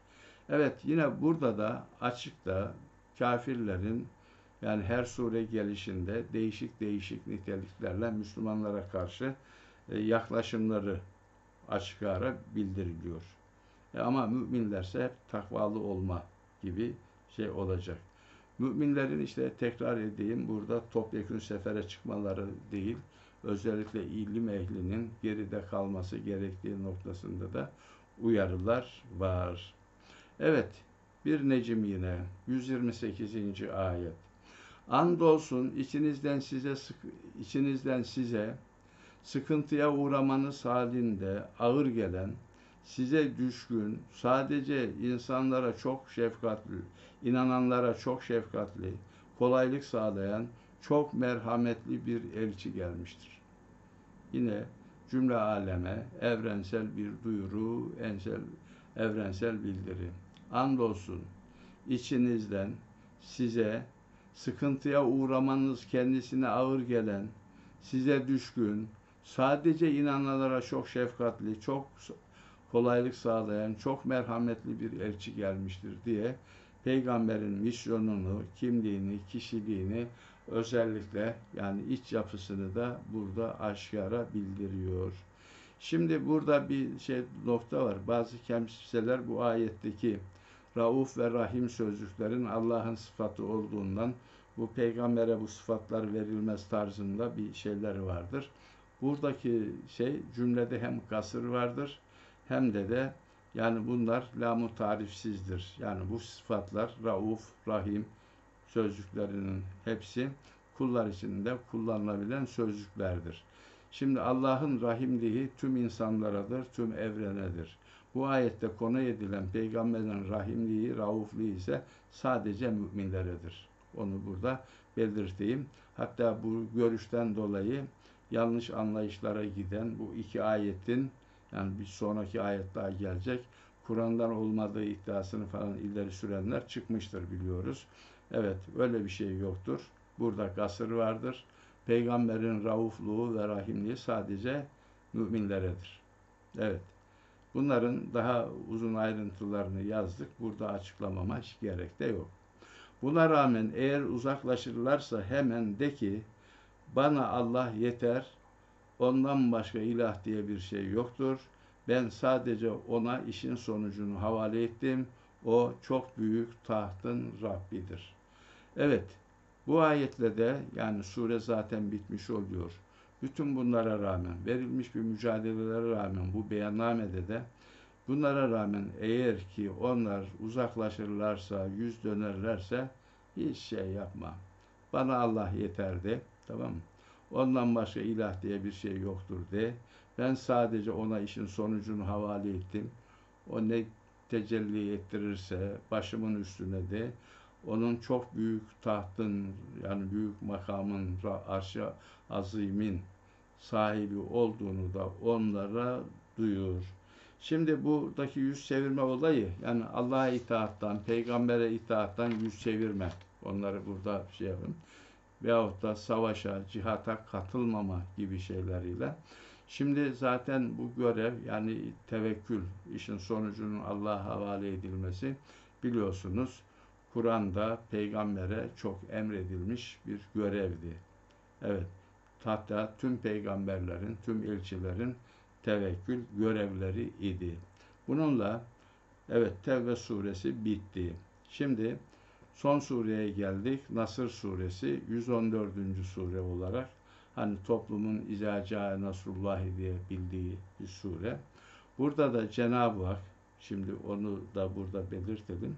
Evet yine burada da açıkta kafirlerin yani her sure gelişinde değişik değişik niteliklerle Müslümanlara karşı yaklaşımları açık ara bildiriliyor. E ama müminlerse hep takvalı olma gibi şey olacak. Müminlerin işte tekrar edeyim burada topyekun sefere çıkmaları değil, özellikle ilim ehlinin geride kalması gerektiği noktasında da uyarılar var. Evet, bir necim yine 128. ayet. Andolsun içinizden size sık, içinizden size sıkıntıya uğramanız halinde ağır gelen, size düşkün, sadece insanlara çok şefkatli, inananlara çok şefkatli, kolaylık sağlayan, çok merhametli bir elçi gelmiştir. Yine cümle aleme evrensel bir duyuru, ensel, evrensel bildiri. Andolsun içinizden size sıkıntıya uğramanız kendisine ağır gelen, size düşkün, sadece inananlara çok şefkatli, çok kolaylık sağlayan, çok merhametli bir elçi gelmiştir diye peygamberin misyonunu, kimliğini, kişiliğini özellikle yani iç yapısını da burada aşikara bildiriyor. Şimdi burada bir şey nokta var. Bazı kimseler bu ayetteki Rauf ve Rahim sözcüklerin Allah'ın sıfatı olduğundan bu peygambere bu sıfatlar verilmez tarzında bir şeyleri vardır. Buradaki şey cümlede hem kasır vardır hem de de yani bunlar lamu tarifsizdir. Yani bu sıfatlar Rauf, Rahim sözcüklerinin hepsi kullar içinde kullanılabilen sözcüklerdir. Şimdi Allah'ın rahimliği tüm insanlaradır, tüm evrenedir. Bu ayette konu edilen peygamberin rahimliği, raufliği ise sadece müminleredir. Onu burada belirteyim. Hatta bu görüşten dolayı yanlış anlayışlara giden bu iki ayetin yani bir sonraki ayet daha gelecek. Kur'an'dan olmadığı iddiasını falan ileri sürenler çıkmıştır biliyoruz. Evet öyle bir şey yoktur. Burada kasır vardır. Peygamberin raufluğu ve rahimliği sadece müminleredir. Evet. Bunların daha uzun ayrıntılarını yazdık. Burada açıklamama hiç gerek de yok. Buna rağmen eğer uzaklaşırlarsa hemen de ki bana Allah yeter, ondan başka ilah diye bir şey yoktur. Ben sadece ona işin sonucunu havale ettim. O çok büyük tahtın Rabbidir. Evet, bu ayetle de yani sure zaten bitmiş oluyor. Bütün bunlara rağmen, verilmiş bir mücadelelere rağmen bu beyannamede de bunlara rağmen eğer ki onlar uzaklaşırlarsa, yüz dönerlerse hiç şey yapma. Bana Allah yeter de, tamam mı? Ondan başka ilah diye bir şey yoktur de. Ben sadece ona işin sonucunu havale ettim. O ne tecelli ettirirse başımın üstüne de onun çok büyük tahtın yani büyük makamın arşı azimin sahibi olduğunu da onlara duyur. Şimdi buradaki yüz çevirme olayı yani Allah'a itaattan, peygambere itaattan yüz çevirme. Onları burada şey yapın. Veyahut da savaşa, cihata katılmama gibi şeyleriyle. Şimdi zaten bu görev yani tevekkül, işin sonucunun Allah'a havale edilmesi biliyorsunuz Kur'an'da peygambere çok emredilmiş bir görevdi. Evet, hatta tüm peygamberlerin, tüm elçilerin tevekkül görevleri idi. Bununla evet Tevbe suresi bitti. Şimdi son sureye geldik. Nasır suresi 114. sure olarak hani toplumun izacağı Nasrullahi diye bildiği bir sure. Burada da Cenab-ı Hak şimdi onu da burada belirtelim.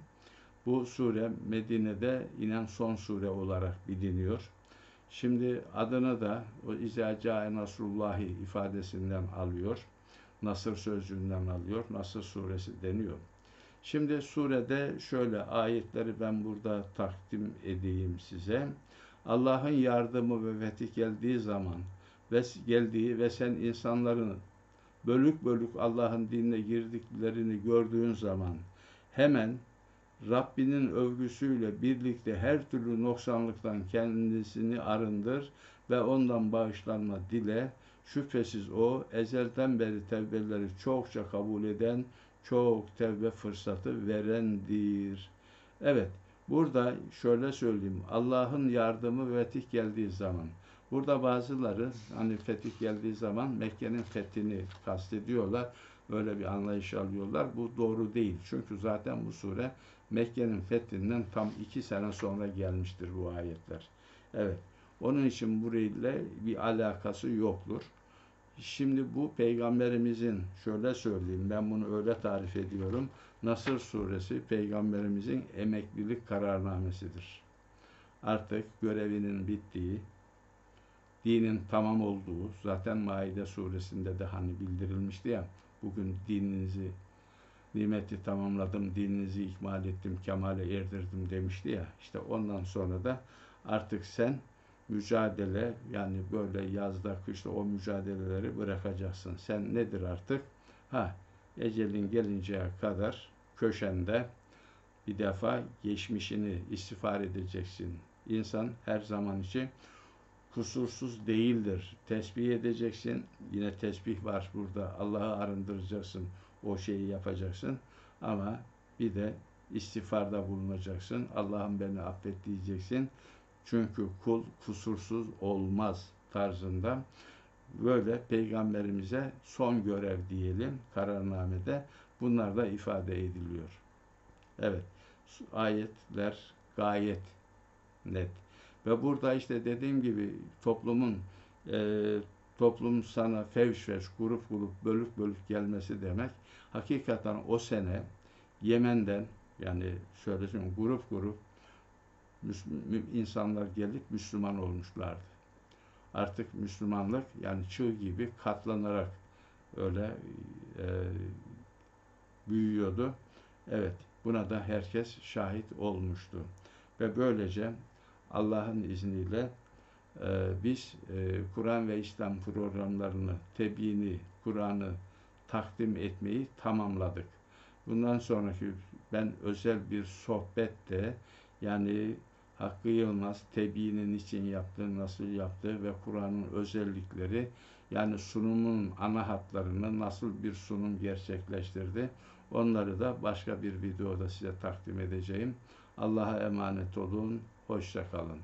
Bu sure Medine'de inen son sure olarak biliniyor. Şimdi adını da o İzacae Nasrullahi ifadesinden alıyor. Nasır sözcüğünden alıyor. Nasır suresi deniyor. Şimdi surede şöyle ayetleri ben burada takdim edeyim size. Allah'ın yardımı ve fetih geldiği zaman ve geldiği ve sen insanların bölük bölük Allah'ın dinine girdiklerini gördüğün zaman hemen Rabbinin övgüsüyle birlikte her türlü noksanlıktan kendisini arındır ve ondan bağışlanma dile. Şüphesiz o ezelden beri tevbeleri çokça kabul eden, çok tevbe fırsatı verendir. Evet, burada şöyle söyleyeyim. Allah'ın yardımı fetih geldiği zaman. Burada bazıları hani fetih geldiği zaman Mekke'nin fethini kastediyorlar. Böyle bir anlayış alıyorlar. Bu doğru değil. Çünkü zaten bu sure Mekke'nin fethinden tam iki sene sonra gelmiştir bu ayetler. Evet. Onun için burayla bir alakası yoktur. Şimdi bu peygamberimizin şöyle söyleyeyim ben bunu öyle tarif ediyorum. Nasır suresi peygamberimizin emeklilik kararnamesidir. Artık görevinin bittiği, dinin tamam olduğu zaten Maide suresinde de hani bildirilmişti ya bugün dininizi nimeti tamamladım, dininizi ikmal ettim, kemale erdirdim demişti ya. İşte ondan sonra da artık sen mücadele yani böyle yazda kışta o mücadeleleri bırakacaksın. Sen nedir artık? Ha ecelin gelinceye kadar köşende bir defa geçmişini istiğfar edeceksin. İnsan her zaman için kusursuz değildir. Tesbih edeceksin. Yine tesbih var burada. Allah'ı arındıracaksın o şeyi yapacaksın. Ama bir de istiğfarda bulunacaksın. Allah'ım beni affet diyeceksin. Çünkü kul kusursuz olmaz tarzında böyle peygamberimize son görev diyelim kararnamede bunlar da ifade ediliyor. Evet ayetler gayet net. Ve burada işte dediğim gibi toplumun e, toplum sana fevş fevş, grup grup, bölük bölük gelmesi demek. Hakikaten o sene Yemen'den yani şöyle söyleyeyim grup grup insanlar gelip Müslüman olmuşlardı. Artık Müslümanlık yani çığ gibi katlanarak öyle e, büyüyordu. Evet, buna da herkes şahit olmuştu. Ve böylece Allah'ın izniyle e, biz e, Kur'an ve İslam programlarını, tebliğini, Kur'an'ı takdim etmeyi tamamladık. Bundan sonraki ben özel bir sohbette yani Hakkı Yılmaz tebliğinin için yaptığı, nasıl yaptığı ve Kur'an'ın özellikleri yani sunumun ana hatlarını nasıl bir sunum gerçekleştirdi onları da başka bir videoda size takdim edeceğim. Allah'a emanet olun. Hoşça kalın.